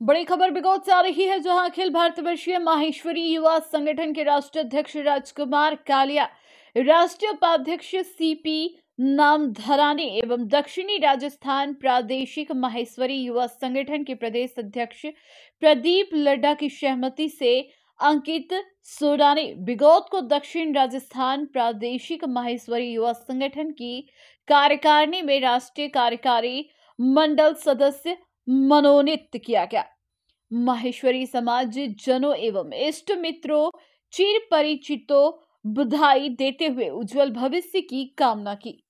बड़ी खबर बिगौत से आ रही है, जहाँ अखिल भारतवर्षीय माहेश्वरी युवा संगठन के राष्ट्रीय अध्यक्ष राजकुमार कालिया, राष्ट्रीय उपाध्यक्ष सीपी नाम धरानी एवं दक्षिणी राजस्थान प्रादेशिक माहेश्वरी युवा संगठन के प्रदेश अध्यक्ष प्रदीप लड्डा की सहमति से अंकित सोडानी बिगौत को दक्षिण राजस्थान प्रादेशिक माहेश्वरी युवा संगठन की कार्यकारिणी में राष्ट्रीय कार्यकारी मंडल सदस्य मनोनीत किया गया। माहेश्वरी समाज जनों एवं इष्ट मित्रों चिर परिचितों बधाई देते हुए उज्जवल भविष्य की कामना की।